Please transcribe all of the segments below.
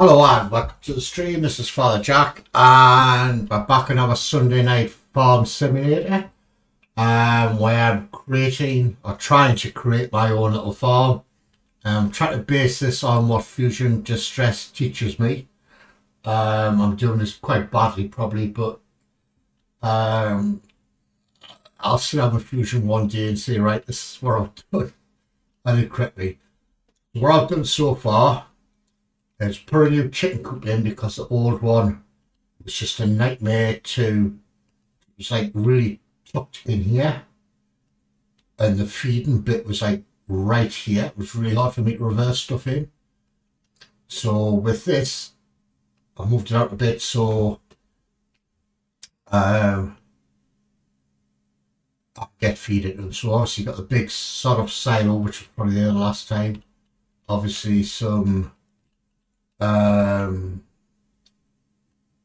Hello and welcome to the stream. This is Father Jack and we're back on our Sunday night farm simulator um, where I'm creating or trying to create my own little farm. I'm trying to base this on what Fusion Distress teaches me. Um, I'm doing this quite badly probably but um, I'll sit down with Fusion one day and say right this is what I've done. I did correctly. What I've done so far is put a new chicken coop in because the old one was just a nightmare to, it's like really tucked in here. And the feeding bit was like right here. It was really hard for me to reverse stuff in. So with this, I moved it out a bit so um, I get feed it. And so obviously got the big sort of silo, which was probably there the last time. Obviously some um,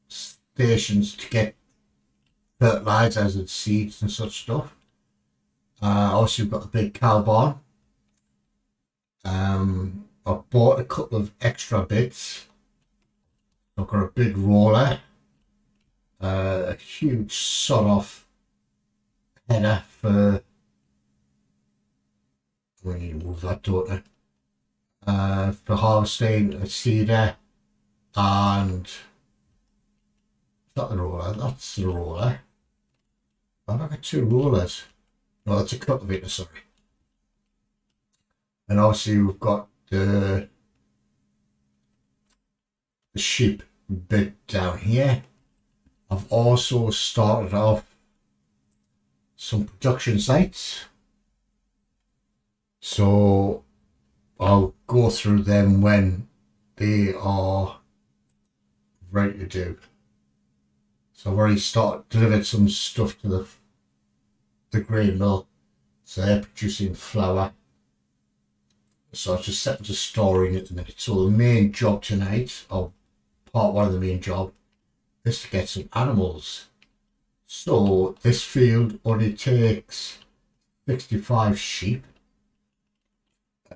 stations to get fertilizers and seeds and such stuff. Uh, also, you've got the big cow barn. Um, I bought a couple of extra bits. I've got a big roller, uh, a huge sort of header for when you move that door uh, for harvesting a cedar and is that the roller? That's the roller. I've got two rollers. No, that's a cultivator, sorry. And obviously we've got the, the sheep bit down here. I've also started off some production sites. So I'll go through them when they are ready to do. So I've already started delivered some stuff to the the grain mill. So they're producing flour. So I just set them to storing at the minute. So the main job tonight, or part one of the main job, is to get some animals. So this field only takes 65 sheep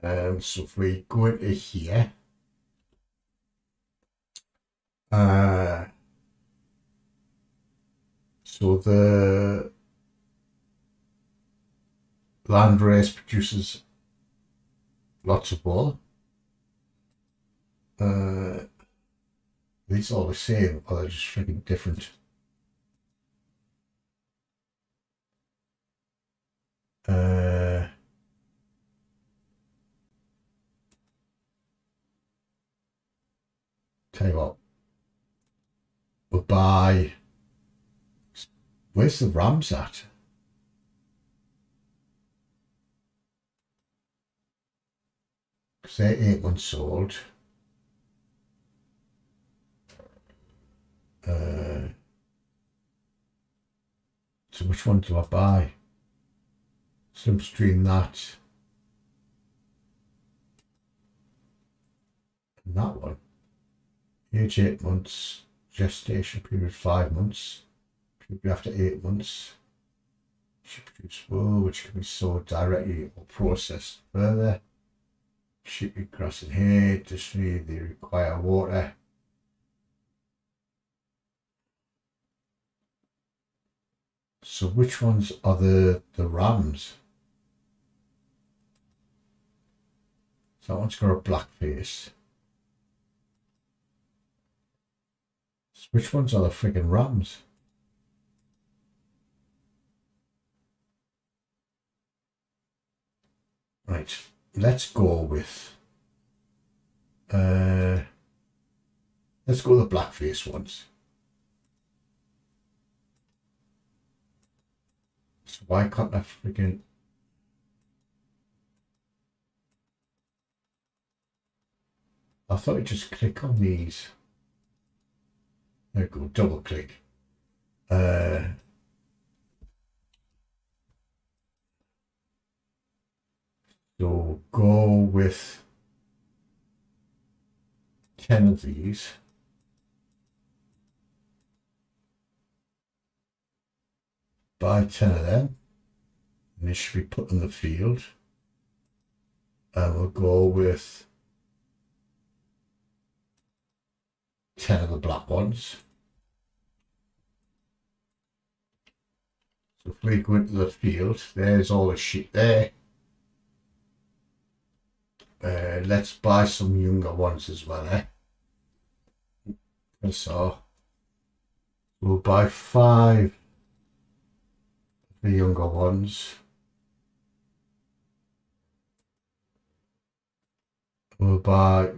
um, so if we go into here, uh, so the landrace produces lots of wool. Uh, these all the same, or they're just freaking different. Uh, Tell you what, we'll buy. Where's the Rams at? Because they're eight months old. Uh, so which one do I buy? Slipstream that. And that one. Age 8 months, gestation period 5 months, puberty after 8 months. Should produce wool which can be sold directly or processed further. Sheep grass and hay, additionally they require water. So which ones are the, the rams? So that one's got a black face. Which ones are the friggin' Rams? Right, let's go with uh let's go the blackface ones. So why can't I freaking I thought I'd just click on these. There we go, double click. Uh, so go with 10 of these. Buy 10 of them. And this should be put in the field. And we'll go with 10 of the black ones. So if we go into the field, there's all the shit there. Uh, let's buy some younger ones as well, eh? And so we'll buy five the younger ones. We'll buy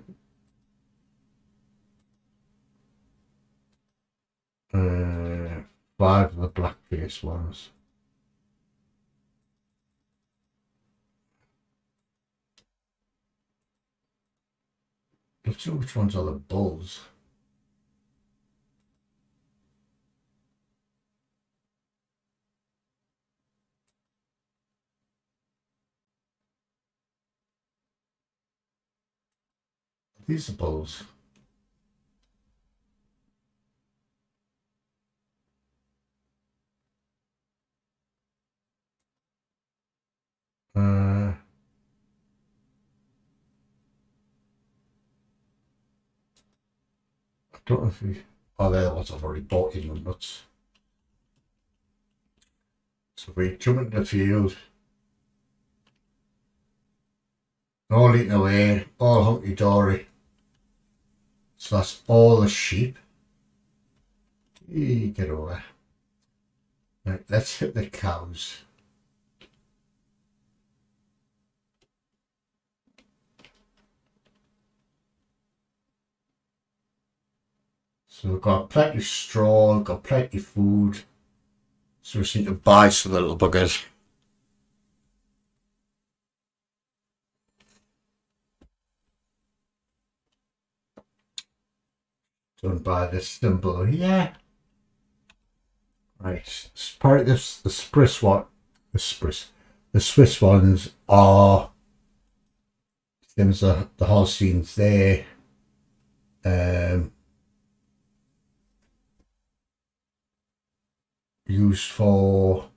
uh, five of the black face ones. Let's see which ones are the bulls. These are bulls. Uh, I don't know if we. Oh, they're the ones I've already bought in them nuts. So we jump into the field. All eating away, all hunky dory. So that's all the sheep. You get over. Right, let's hit the cows. So we've got plenty of straw, we've got plenty of food. So we just need to buy some little buggers. Done by this symbol here. Right, part this, the Swiss one, the Swiss, the Swiss ones are there's the, the Holsteins there. Um, used for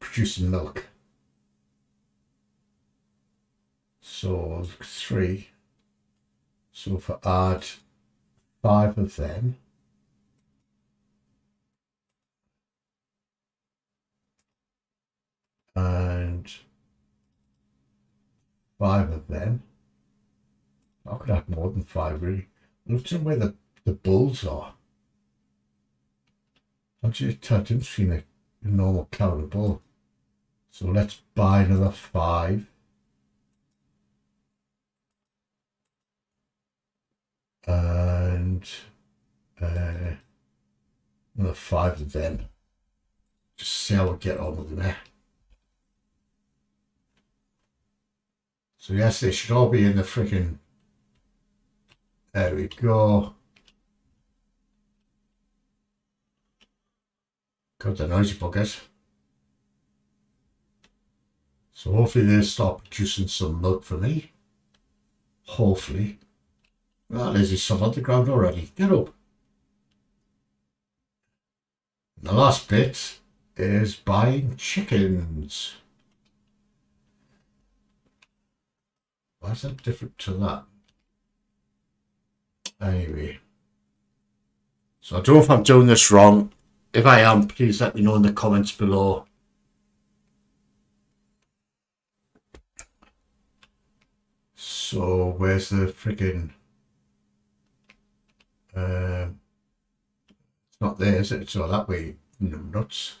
producing milk. So three. So if I add five of them, and five of them, I could have more than five really. Look at where the, the bulls are. I just I didn't see a, a normal cow and bull. So let's buy another five. And uh, another five of them. Just see how we get on with them there. So yes, they should all be in the freaking there we go. Got the noisy buggers. So hopefully they start producing some milk for me. Hopefully. Well, there's his on the ground already. Get up. And the last bit is buying chickens. Why is that different to that? Anyway. So I don't know if I'm doing this wrong. If I am, please let me know in the comments below. So where's the freaking um it's not there, is it? So that way no nuts.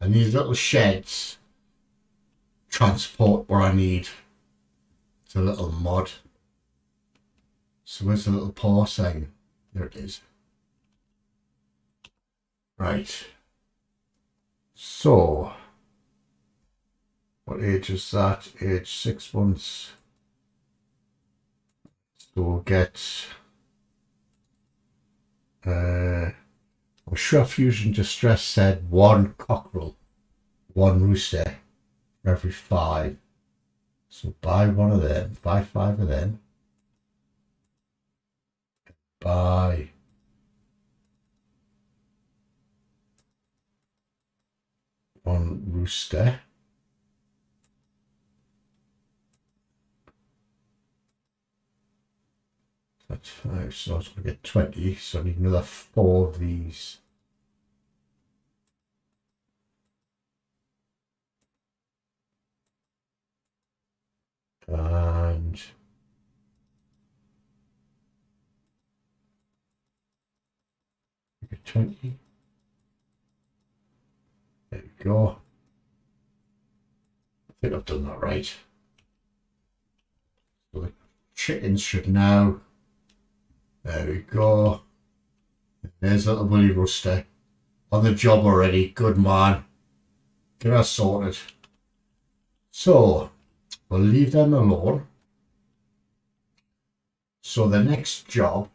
And these little sheds transport what I need the little mod. So where's the little paw saying? There it is. Right. So, what age is that? Age six months. So we'll get, uh, I'm sure Fusion Distress said one cockerel, one rooster for every five. So buy one of them, buy five of them. Buy one rooster. That's five, so I was going to get 20, so I need another four of these. And 20. There we go. I think I've done that right. So the chickens should now. There we go. There's little Willy Rooster. On the job already. Good man. Get us sorted. So, we'll leave them alone. So the next job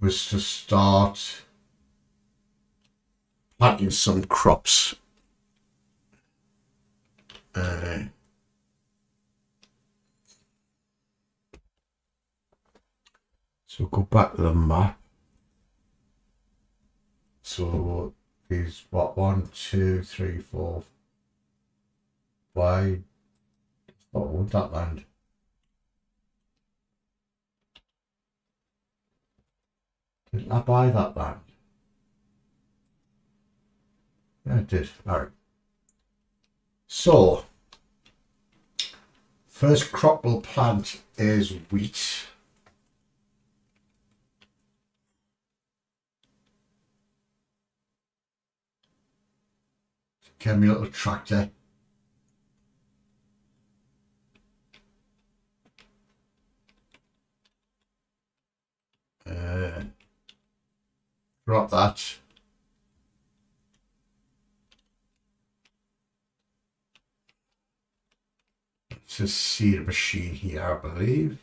was to start planting some crops. Uh, so go back to the map. So there's what one, two, three, four, five. Oh, that land. Didn't I buy that land? Yeah, it did. All right. So, first crop we'll plant is wheat. Get me a little tractor. Uh, drop that. It's a seed machine here, I believe.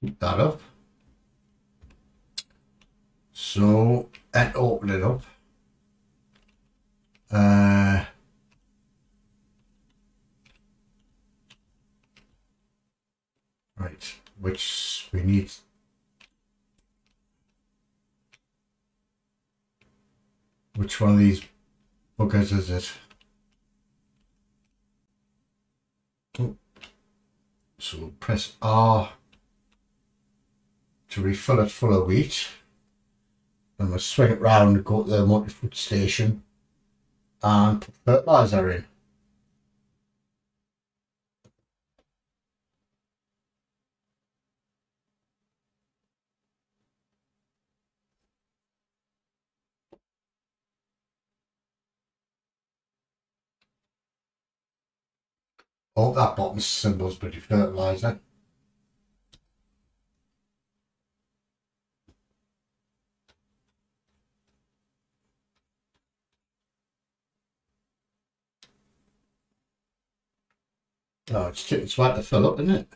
Keep that up. So, and open it up. Uh, right, which we need. Which one of these buggers is it? Oh. So press R to refill it full of wheat. And we'll swing it round, and go to the multi-food station and put fertiliser in. Oh, that bottom symbol's pretty fertiliser. Oh, it's, it's right to fill up, isn't it?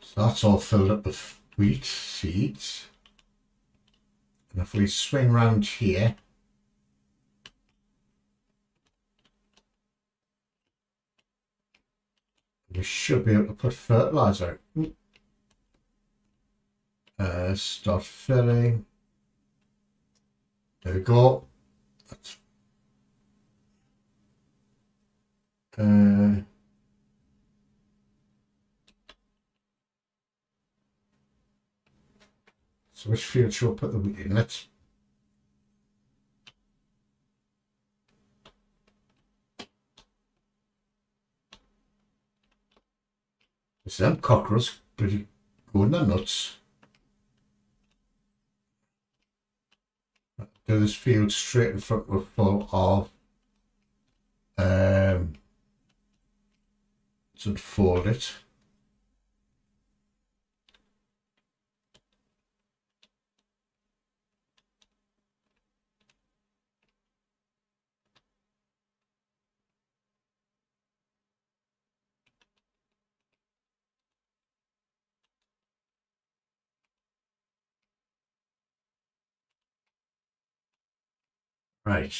So that's all filled up with wheat seeds. And if we swing round here, we should be able to put fertilizer. Uh, start filling. There we go. That's, uh, so which field I put the wheat in? Let's them cockerels pretty going nuts. Do this field straight in front we're full of um fold it Right.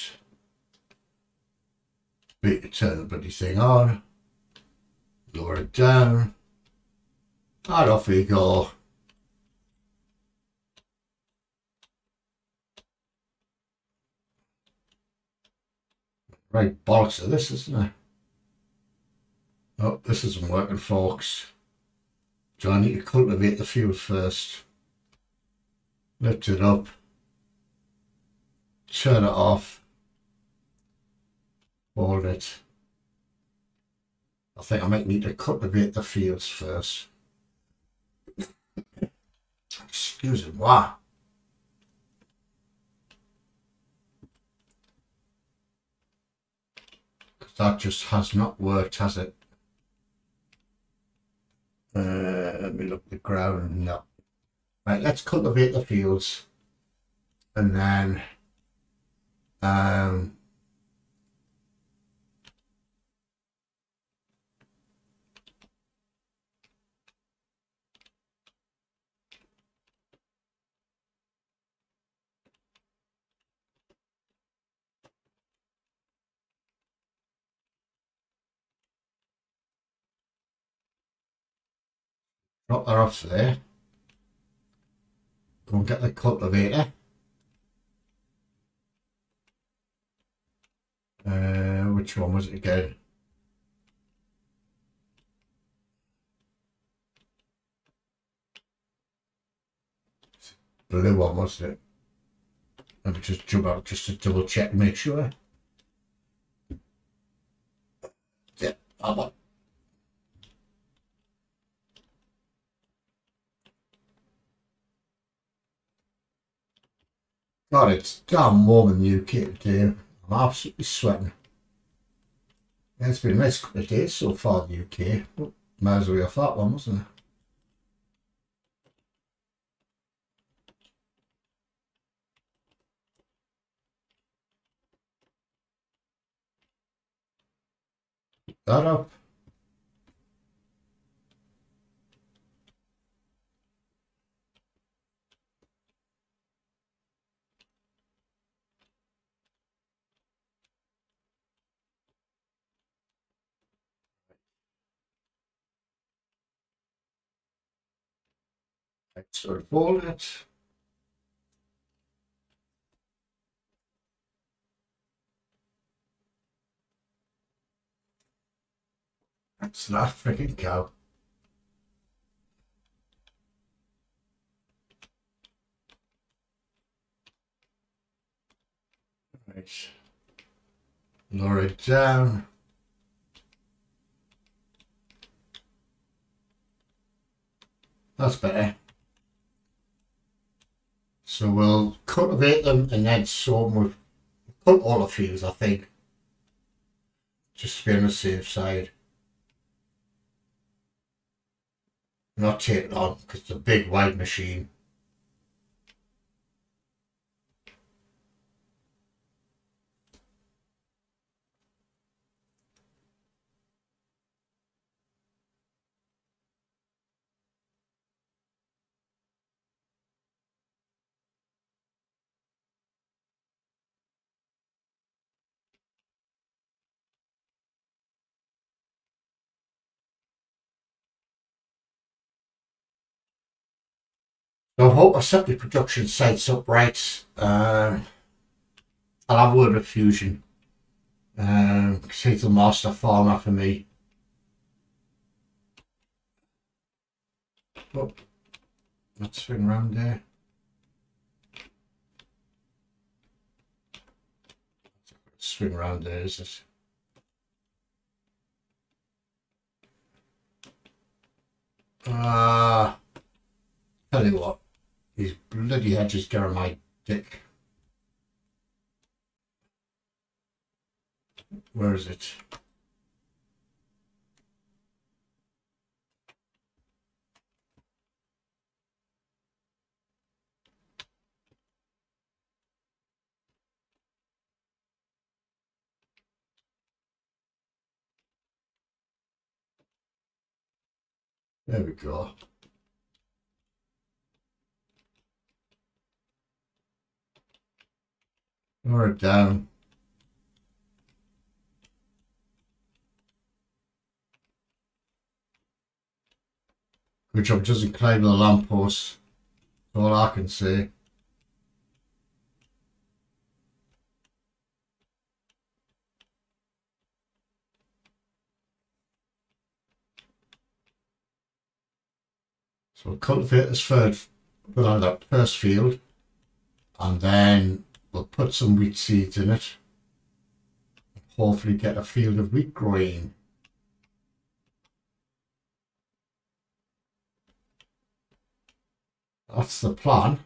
Bit turn the bloody thing on. Lower it oh, down. And off we go. Right bollocks of this, isn't it? Oh, this isn't working, folks. So I need to cultivate the field first. Lift it up. Turn it off. Hold it. I think I might need to cultivate the fields first. Excuse me, wow. That just has not worked, has it? Uh, let me look the ground. No. Right, let's cultivate the fields. And then um, drop that off there. Go and get the cultivator. Uh, which one was it again? Blue one, wasn't it? Let me just jump out just to double check, make sure. Yeah, I'm on. God, it's damn warm in the UK today. I'm absolutely sweating. Yeah, it's been a nice couple of days so far in the UK. Might as well be off that one, wasn't it? That up. Of fold it. That's not freaking cow. Right. Lower it down. That's better. So we'll cultivate them and then sow them with put all the fields, I think. Just to be on the safe side. Not take on because it's a big wide machine. So I hope I set the production sites up right. Um, I'll have a word with Fusion. Um, the master farmer for me. Oh, let's swing around there. Swing around there, is it? Ah, uh, tell you what. These get on my dick. Where is it? There we go. It down. Good job doesn't climb the lamppost. That's all I can say. So we'll cultivate this third, put on that first field, and then we'll put some wheat seeds in it. Hopefully get a field of wheat growing. That's the plan.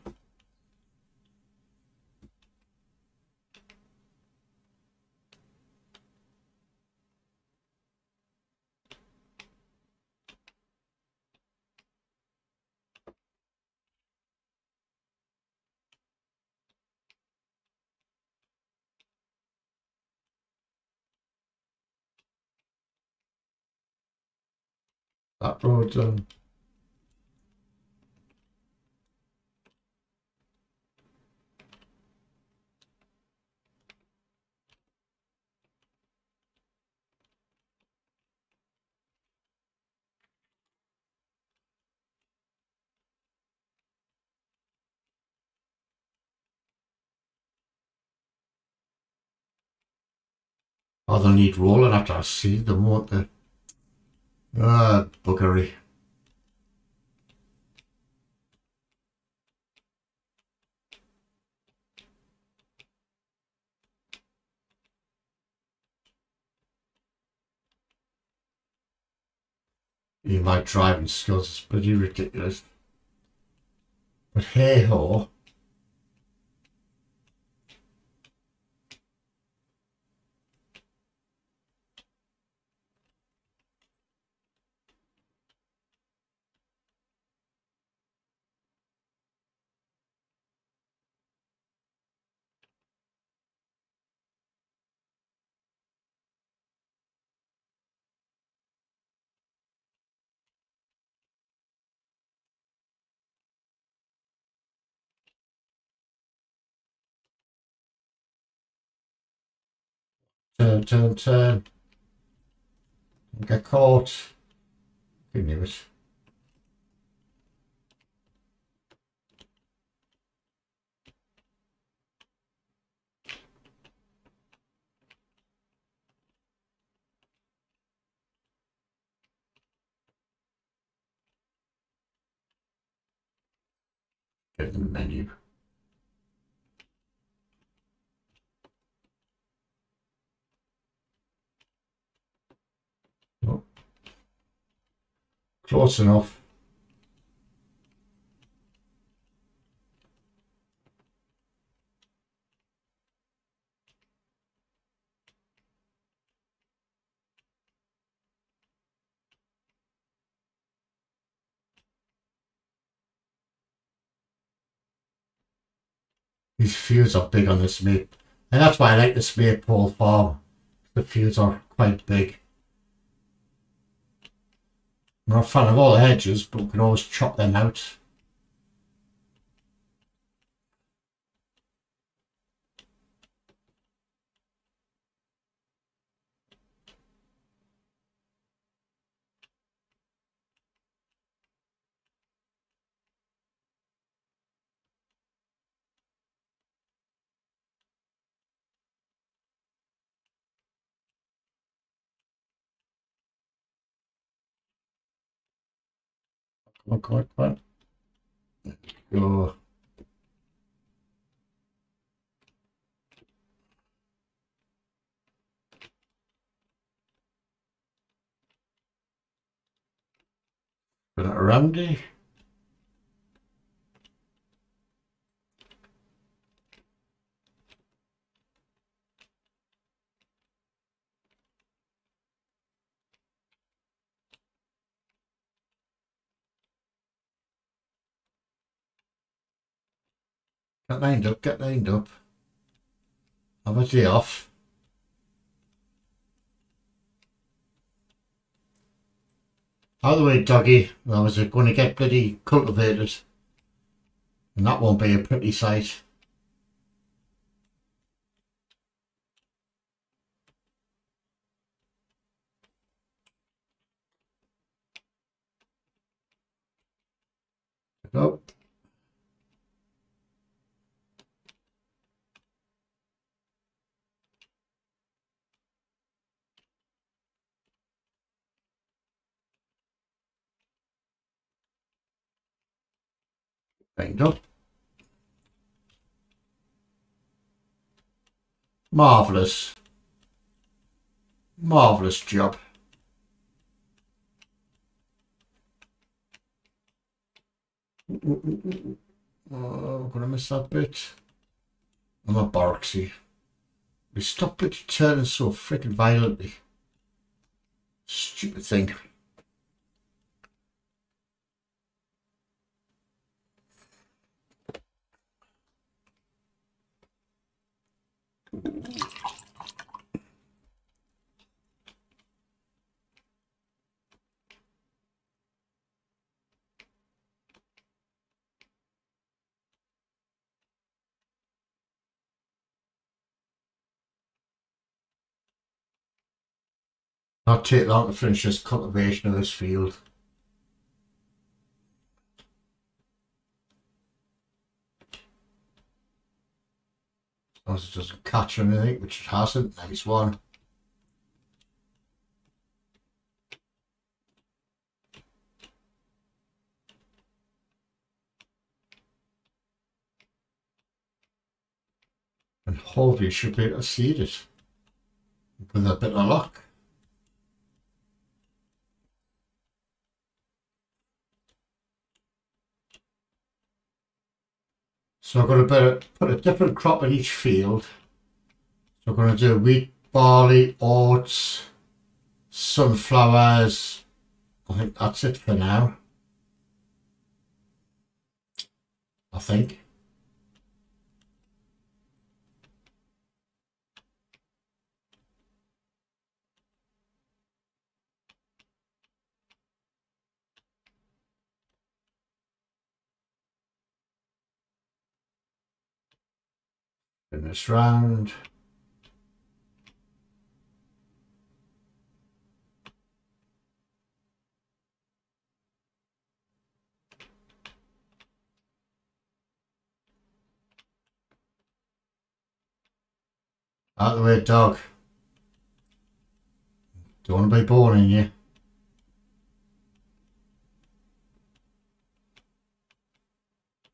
That road done. Oh, they'll need rolling after I see them, won't they? Ah. Yeah, my driving skills is pretty ridiculous. But hey ho. Turn, turn, turn. Get caught. Who knew it? Get the menu. Close enough. These fields are big on this map. And that's why I like this Maypole farm. The fields are quite big. I'm not a fan of all the hedges, but we can always chop them out. Come on, come on, come Get lined up, get lined up. Have a day off. By the way, doggy, I was going to get bloody cultivated. And that won't be a pretty sight. Nope. Up. Marvellous. Marvellous job. Oh, I'm gonna miss that bit. I'm a Borksy. We stop it turning so freaking violently. Stupid thing. Not take long to finish this cultivation of this field. As it doesn't catch anything, which it hasn't. Nice one. And hopefully you should be able to seed it with a bit of luck. So I'm going to put a different crop in each field. So I'm going to do wheat, barley, oats, sunflowers. I think that's it for now. I think. In this round. Out the way, dog. Don't want to be born in you.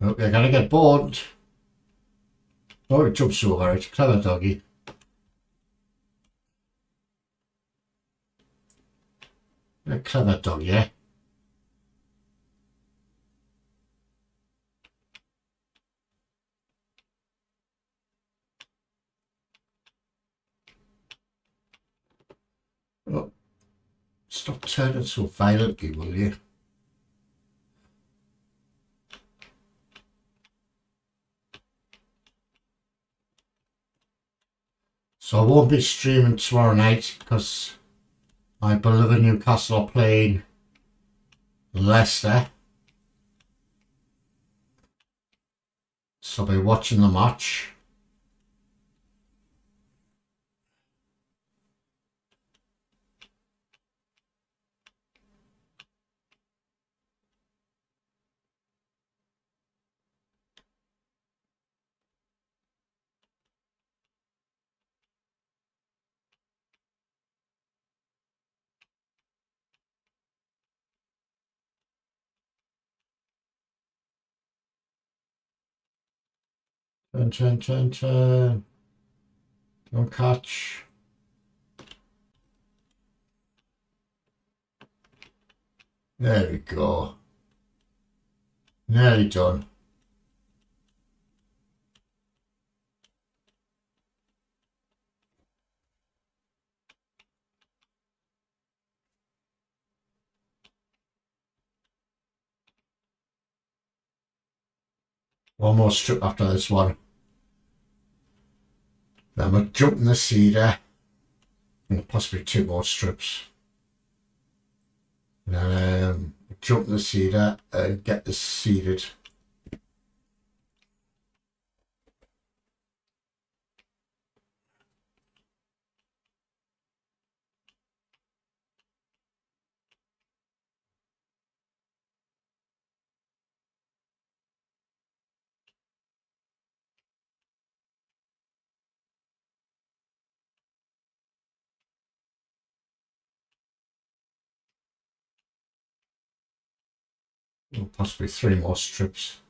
Oh, you're gonna get bored. Oh, it jumps over it. Clever doggy. A clever dog, yeah. Oh, stop turning so violently, will you? So I won't be streaming tomorrow night because my beloved Newcastle are playing Leicester. So I'll be watching the match. Turn, turn, turn, turn. Don't catch. There we go. Nearly done. One more strip after this one. Then we're jumping the seeder. And possibly two more strips. Um, jump in the seeder and get this seeded. or possibly three more strips.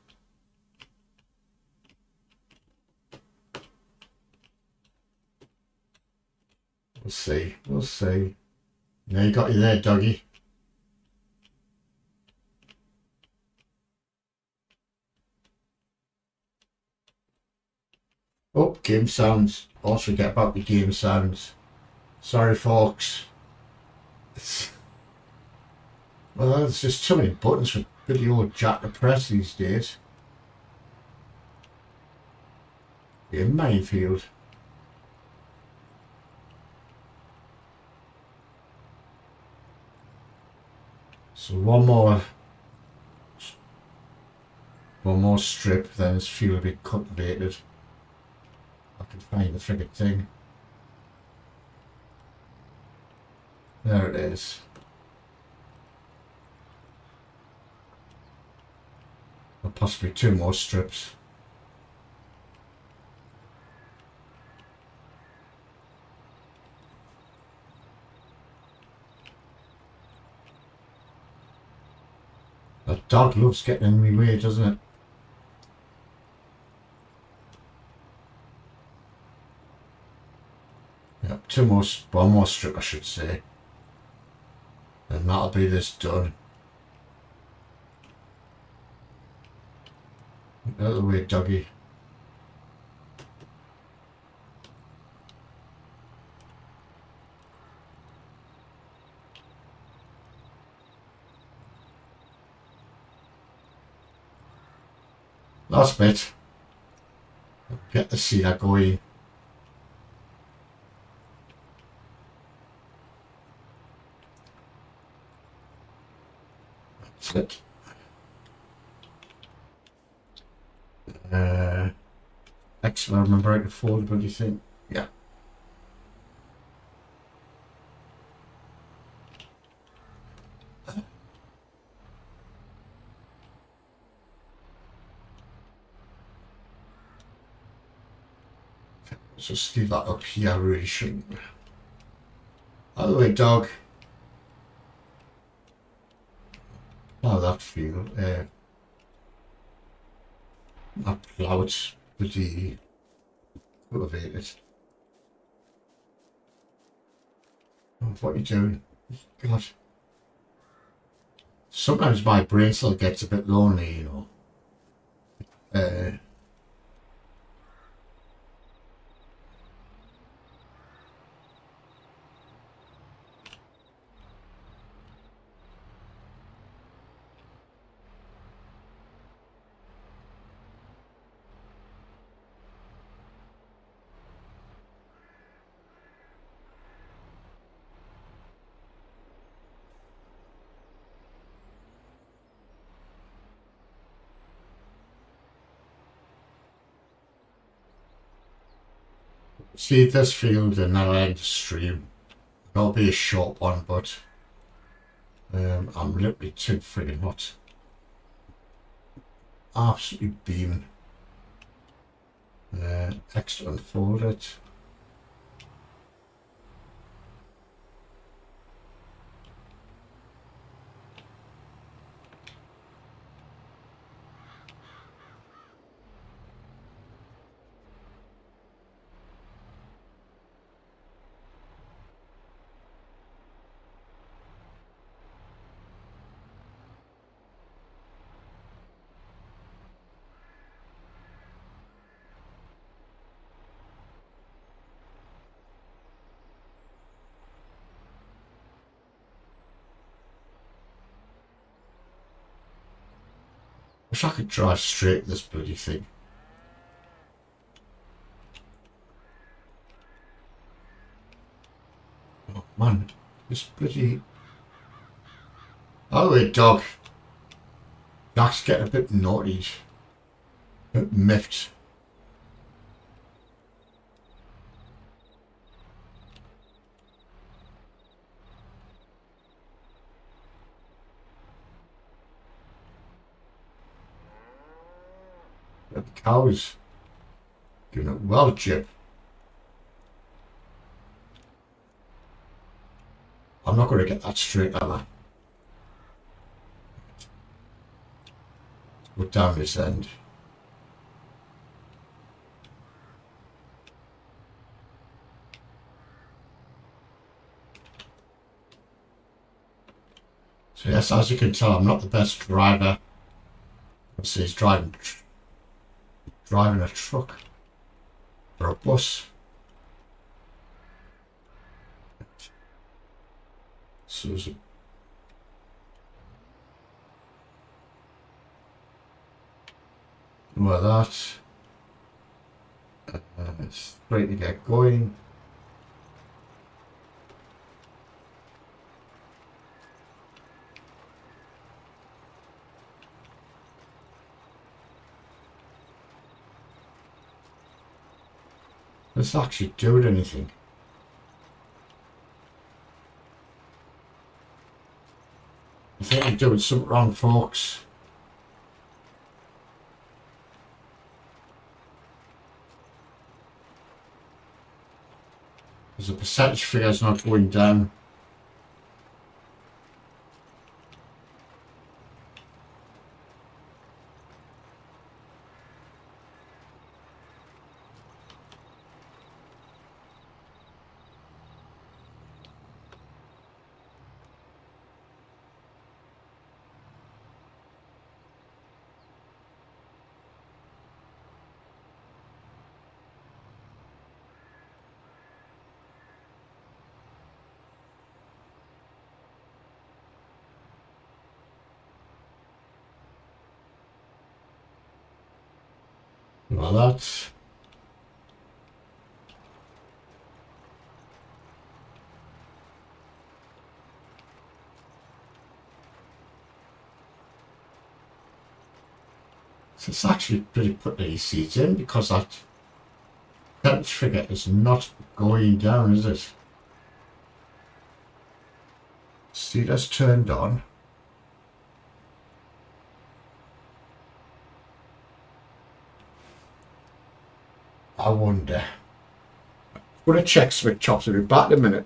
We'll see, we'll see. Now you got you there, doggy. Oh, game sounds. Also forget about the game sounds. Sorry, folks. It's... Well, there's just too many buttons for Father Jack to press these days. In minefield. So one more one more strip, then it's feel a bit cultivated. I can find the friggin' thing. There it is. Or possibly two more strips. That dog loves getting in my way, doesn't it? Yep, two more, one more strip I should say. And that'll be this done. Out of the way, doggy. Last bit. Get the seeder going. That's it. Uh, excellent, I remember right before, do you think? Yeah. Just leave that up here, really shouldn't. By the way, dog. How that feel? Uh, plough's pretty elevated. Oh, what are you doing? God. Sometimes my brain cell gets a bit lonely, you know. Uh, see this field and I'll end the stream. It'll be a short one, but um, I'm literally too friggin' hot. Absolutely beaming. Uh, extra unfolded. Wish I could drive straight this bloody thing. Oh man, this bloody... Oh wait, dog. That's getting a bit naughty. A bit miffed. I was doing it well, Chip. I'm not going to get that straight, am I? Put down this end. So yes, as you can tell, I'm not the best driver. Let's see, he's driving driving a truck or a bus. So there's a well that uh, it's ready to get going. Let's actually do it anything. I think I'm doing something wrong, folks. Because the percentage figure figure's not going down. Well, that's... So it's actually pretty put the seats in because that percentage figure is not going down, is it? See, that's turned on. I wonder. Going to check switch chops. I'll be back in a minute.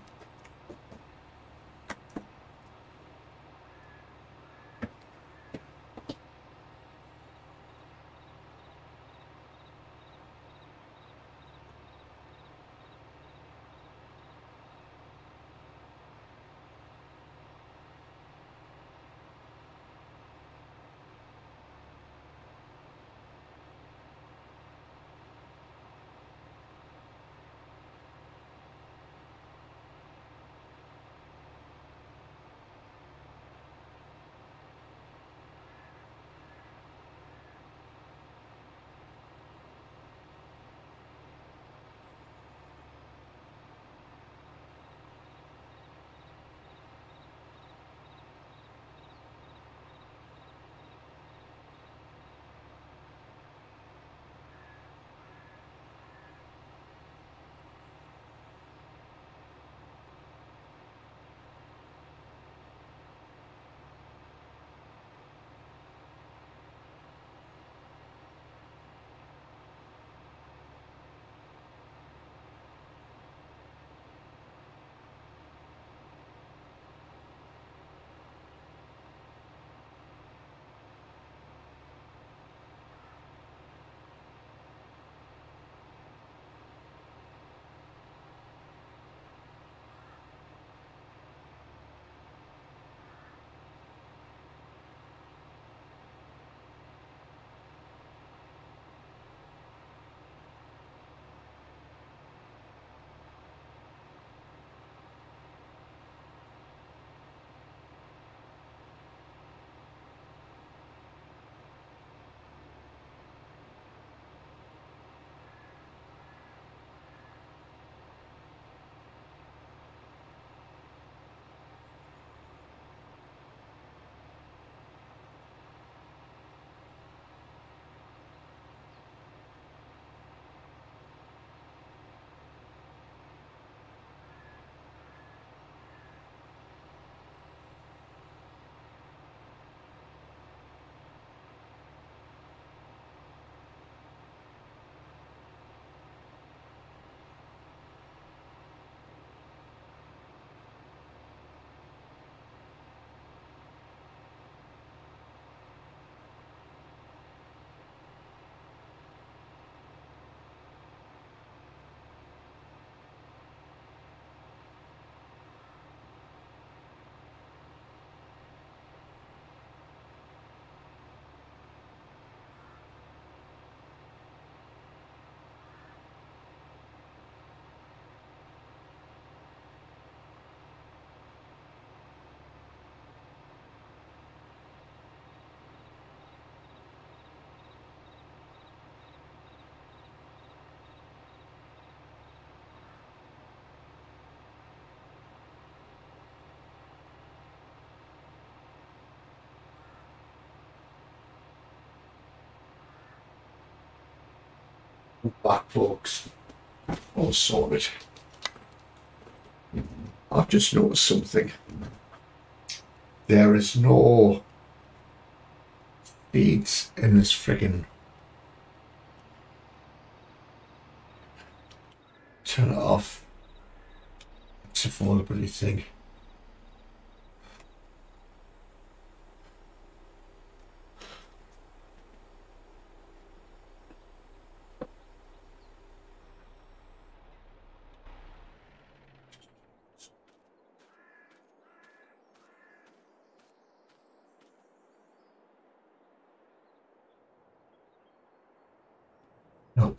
Back folks. All sorted. I've just noticed something. There is no feeds in this friggin' turn it off. It's a affordability thing.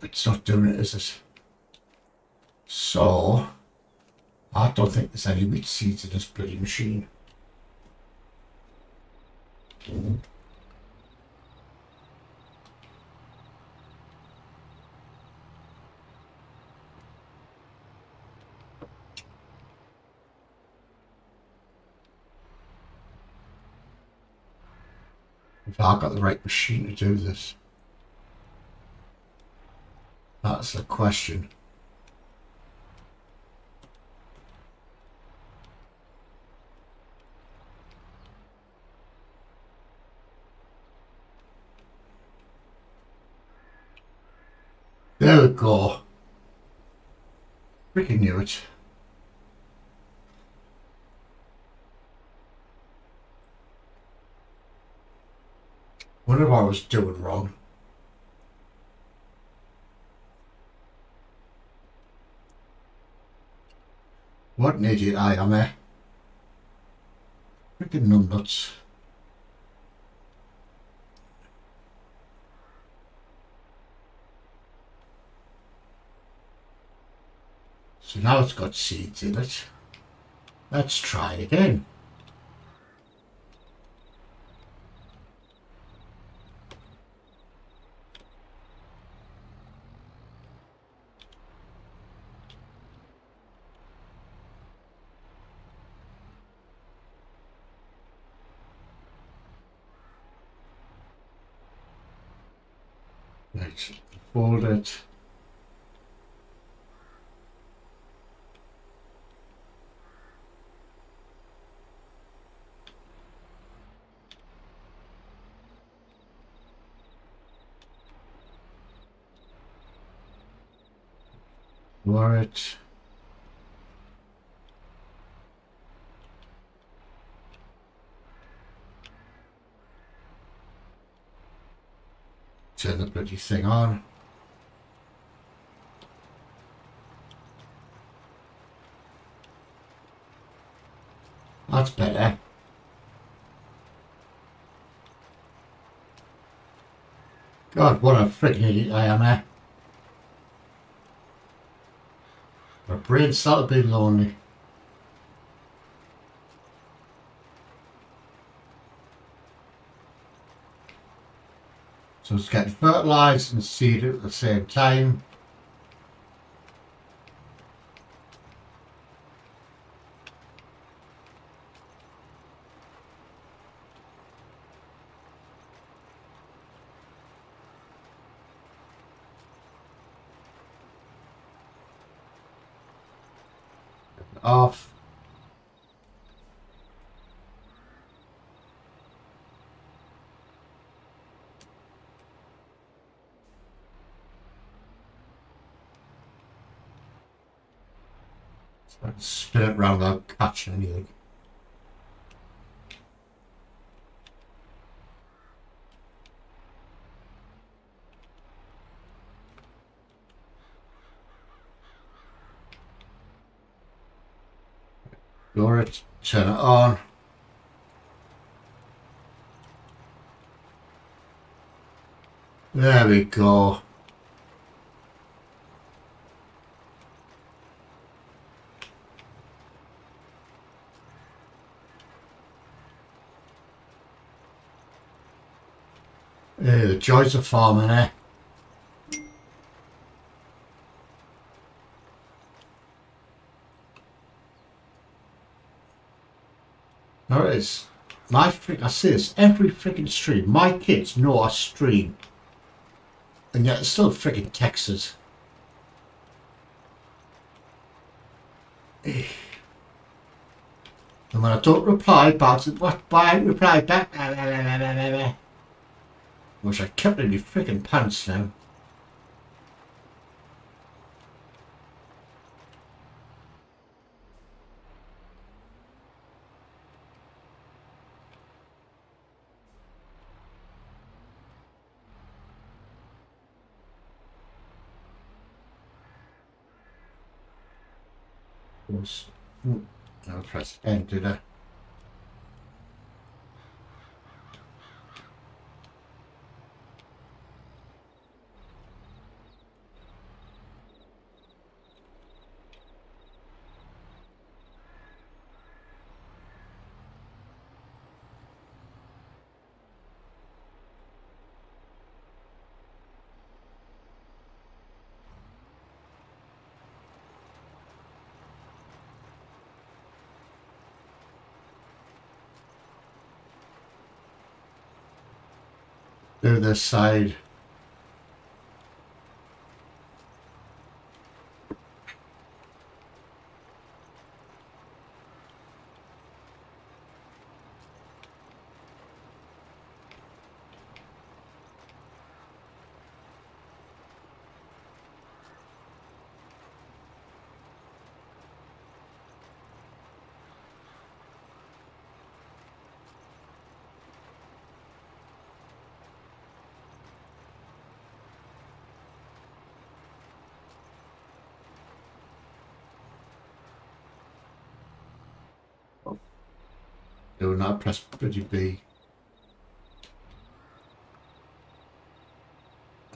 It's not doing it, is it? So, I don't think there's any wheat seeds in this bloody machine. If I got the right machine to do this. That's the question. There we go. Freaking knew it. Wonder what I was doing wrong. What an idiot I am, eh? Freaking numbnuts. So now it's got seeds in it. Let's try it again. Let's fold it. Turn the bloody thing on. That's better. God, what a freaking idiot I am here. My brain started being lonely. So it's getting fertilised and seeded at the same time. Off. Spin it round without catching anything. Lower it, turn it on. There we go. Yeah, the joys of farming, eh? Is. My freak, I see this every freaking stream. My kids know I stream. And yet it's still frigging Texas. And when I don't reply back, what? Why reply back? Wish I kept in my freaking pants now. Was mm. I'll press enter there. This side. Not press B.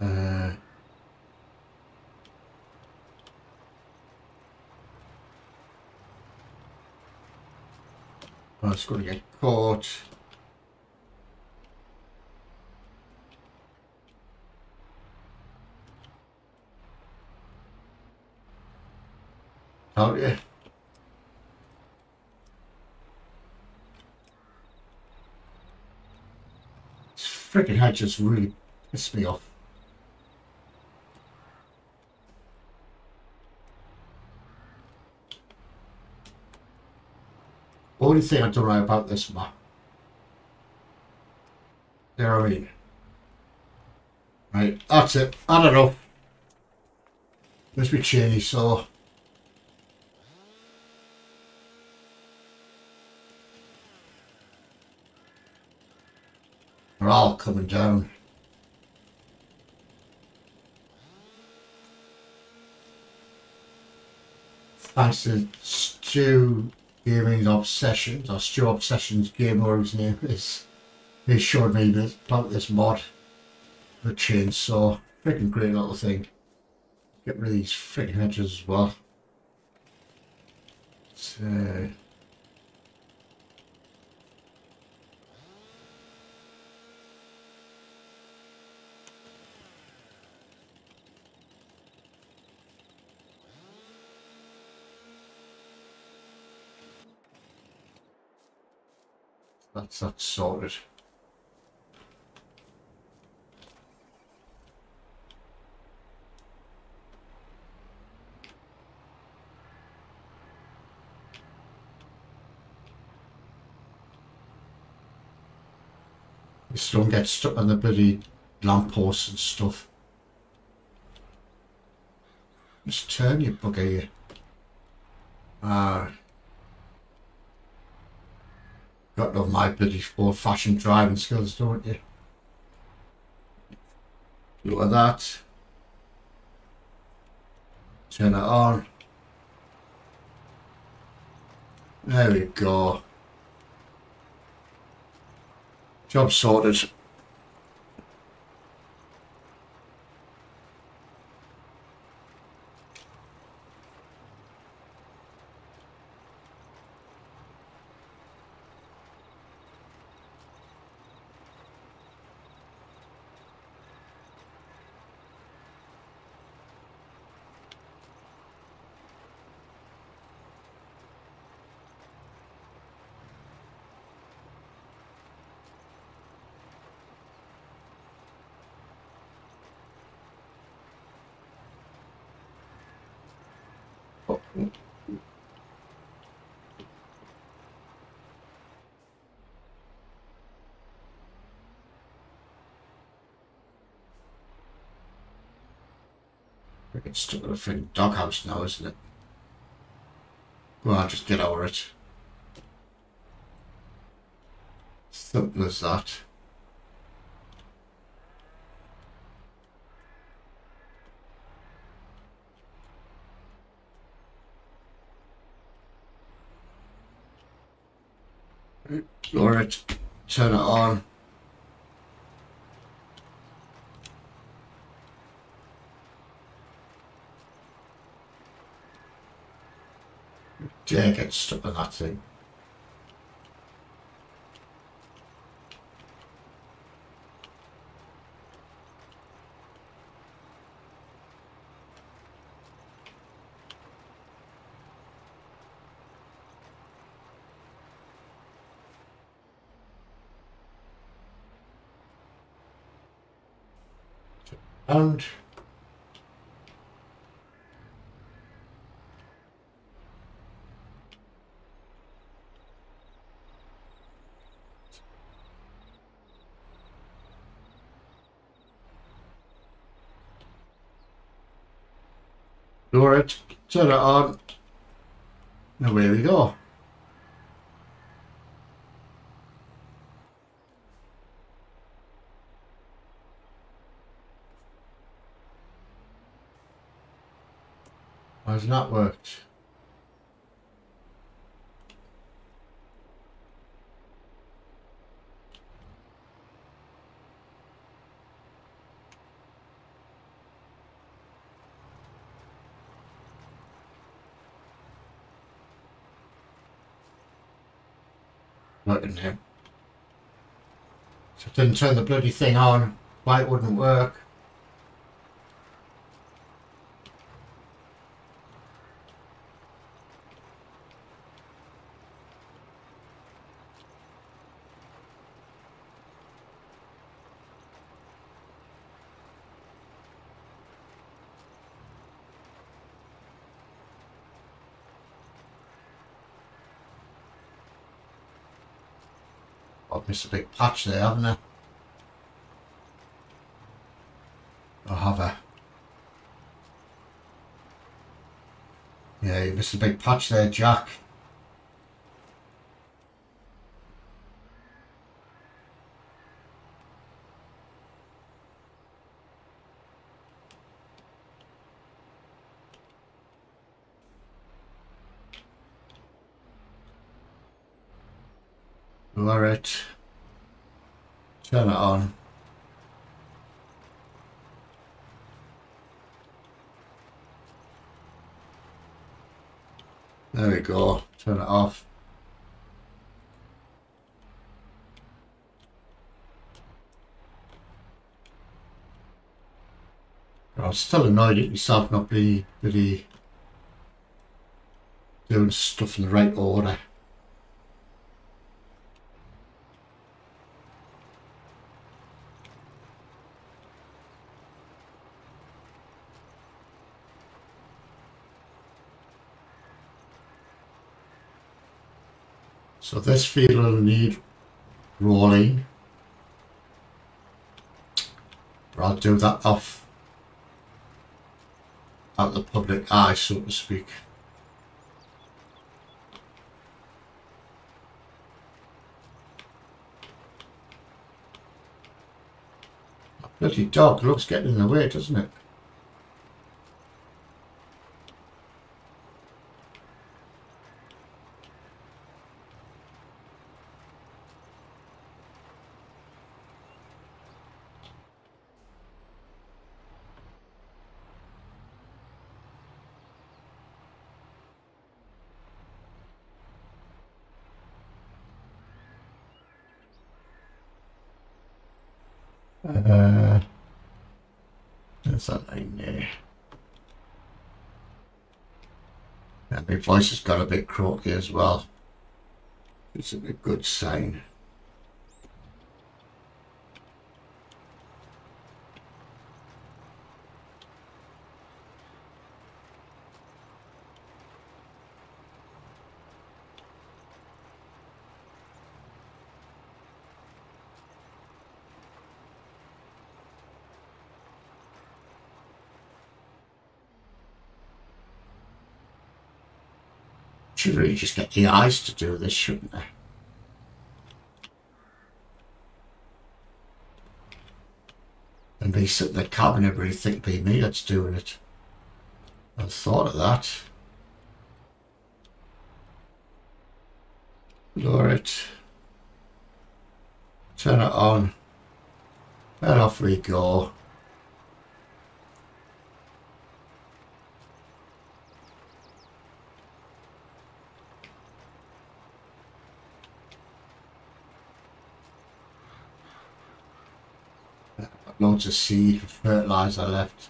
Uh, oh, it's going to get caught. Oh yeah. Freaking hat just really pissed me off. Only thing I don't know about this map. There I mean. Right, that's it. I don't know. Must be Cheney, so They're all coming down. Thanks to Stu Gaming Obsessions, or Stu Obsessions Game, or his name is. He showed me this, about this mod. The chainsaw. Freaking great little thing. Get rid of these freaking hedges as well. So, That's that sorted. Just don't get stuck on the bloody lampposts and stuff. Just turn your bugger you. Ah. Got to have my bloody old-fashioned driving skills, don't you? Look at that. Turn it on. There we go. Job sorted. In a freaking doghouse now, isn't it? Well, I'll just get over it. Simple as that. It, turn it on. Stuck in that thing. And it, turn it on, and away we go. Has not worked. Working now. So I didn't turn the bloody thing on. Why it wouldn't work. Missed a big patch there, haven't I? Or have I? Yeah, you missed a big patch there, Jack. Lower it. Turn it on. There we go. Turn it off. I'm still annoyed at myself not being really doing stuff in the right order. So this field will need rolling. But I'll do that off out the public eye, so to speak. bloody dog looks getting in the way, doesn't it? Uh, there's that line there. Voice has got a bit croaky as well. It's a good sign. Should really just get the eyes to do this, shouldn't they? And be sitting in the cabin, everybody think be me that's doing it. I thought of that. Lower it. Turn it on. And off we go. Loads of seed fertilizer left.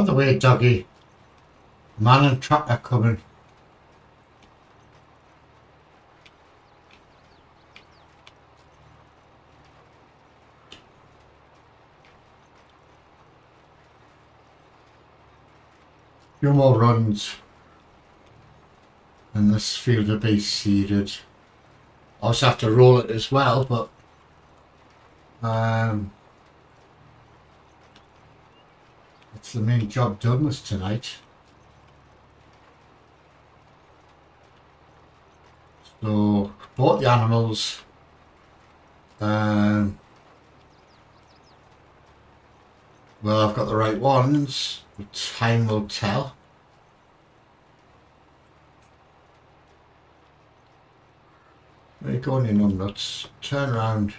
Out the way, doggy. Man and tractor coming. Few more runs. And this field will be seeded. I also have to roll it as well, but um, That's the main job done was tonight. So, bought the animals. Um, well, I've got the right ones. Time will tell. You going in nuts? Turn around.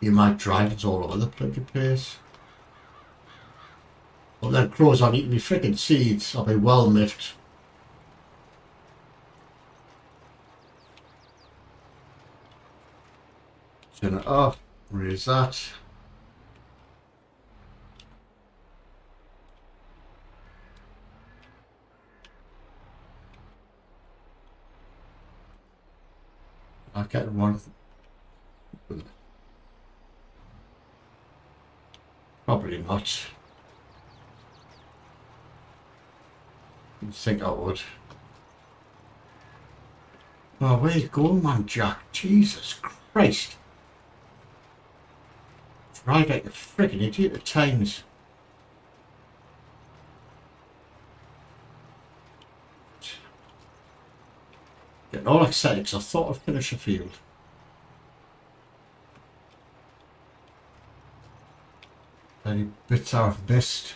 You might drive it all over the place. Well then crows aren't eating me freaking seeds. I'll be well miffed. Turn it off. Raise that. I get one. Probably not. I think I would. Oh, where you going, man, Jack? Jesus Christ. Right like a friggin' idiot at times. Getting all excited because I thought I'd finish a field. Any bits I've missed.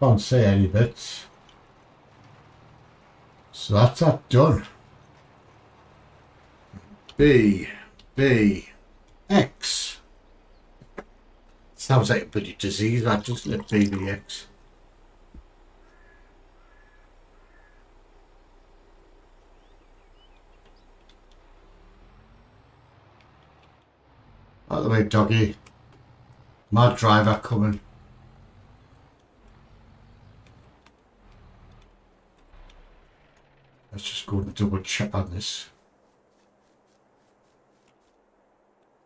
Can't say any bits. So that's that done. B, B, X. Sounds like a bloody disease, that doesn't it, BBX? Of the way, doggy. Mad driver coming. Let's just go and double check on this.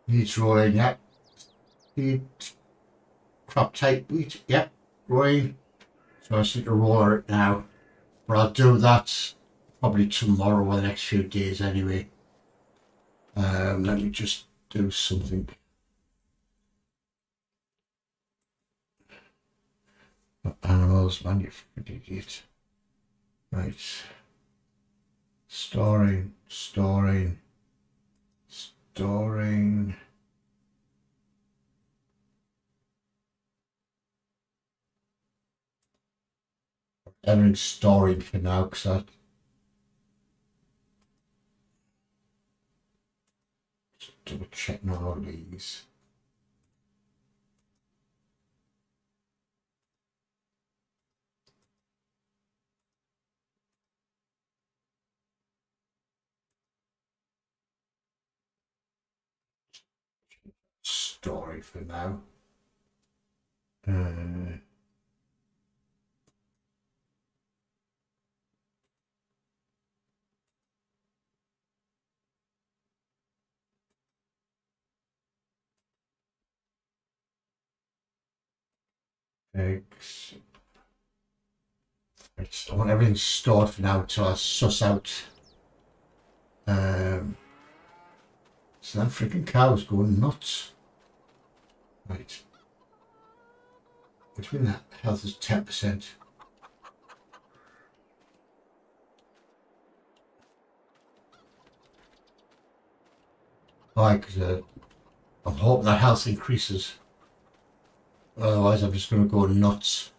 Needs rolling, yeah. Need crop tape wheat, yeah, rolling. So I just need to roll it now. But I'll do that probably tomorrow or the next few days anyway. Um, let me just do something. Animals manufactured. Right. Storing, storing, storing. Everything's storing for now because I double check now on these. Story for now. Uh, eggs. Right, I want everything stored for now till I suss out. Um, so that freaking cow's going nuts. Right. Which means that health is 10%. Why? Because uh, I'm hoping that health increases. Otherwise, I'm just going to go nuts.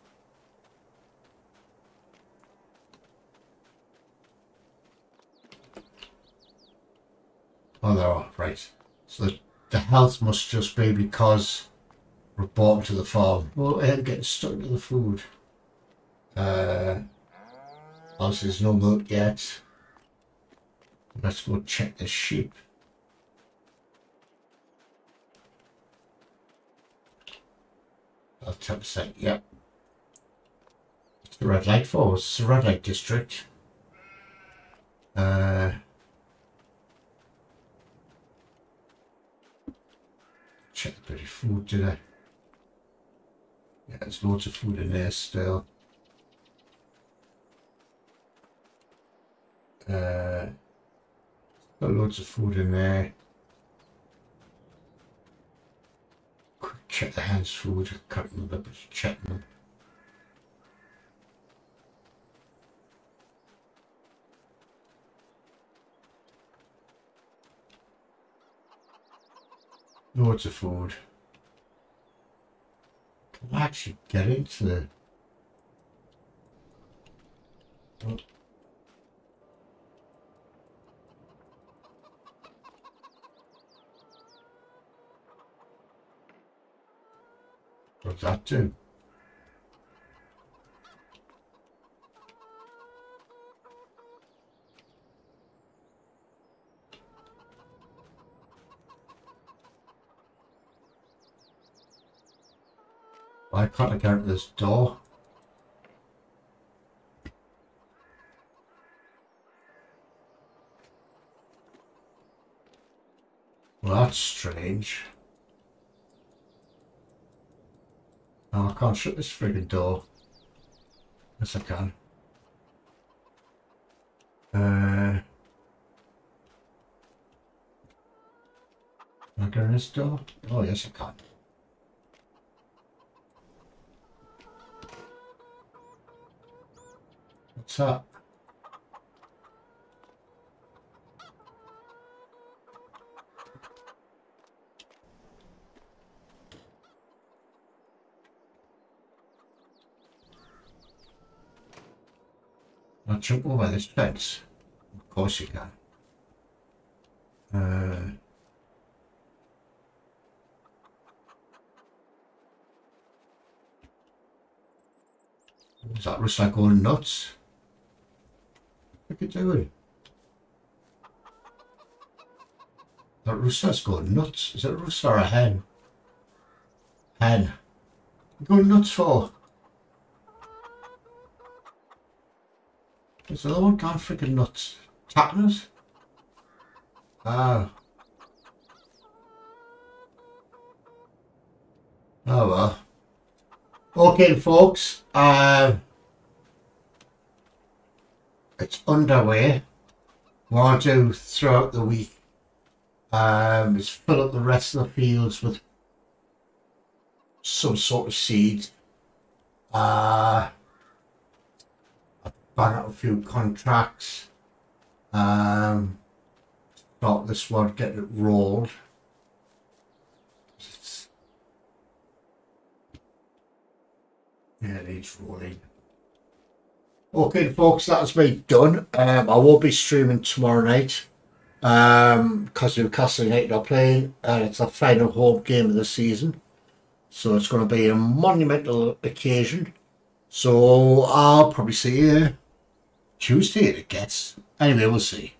Oh, no, right. So the health must just be because we're to the farm. Am getting stuck to the food. Uh, obviously, there's no milk yet. Let's go check the sheep. That's 10%, yep. It's the red light for It's the red light district. Uh, check the bloody food, did I? Yeah, there's loads of food in there still. Uh, got loads of food in there. Quick check the hands food. I can't remember, but check them. Loads of food. I actually get into the... What's that do? Why can't I out this door? Well, that's strange. Oh, I can't shut this frigging door. Yes, I can. Uh, can I get in this door? Oh, yes, I can. What's? I'll jump over this fence. Of course you can. Uh, is that Rooster going nuts? What at doing? That rooster's going nuts. Is it a rooster or a hen? Hen. You going nuts for? Is the other one gone freaking nuts? Us? Oh. Oh well. Okay folks, um, it's underway. What I'll do throughout the week um, is fill up the rest of the fields with some sort of seed. Uh, I've bang out a few contracts. Um, start this one, get it rolled. Yeah, it needs rolling. Okay, folks, that's me done. Um, I will be streaming tomorrow night um, because Newcastle United are playing, and it's the final home game of the season. So it's going to be a monumental occasion. So I'll probably see you Tuesday, it gets. Anyway, we'll see.